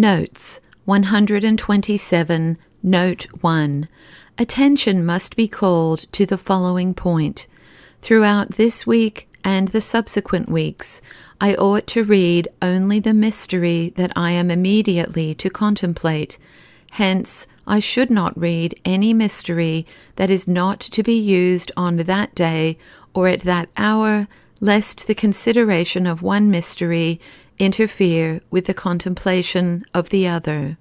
Notes 127, Note 1. Attention must be called to the following point. Throughout this week and the subsequent weeks, I ought to read only the mystery that I am immediately to contemplate. Hence, I should not read any mystery that is not to be used on that day or at that hour, lest the consideration of one mystery interfere with the contemplation of the other.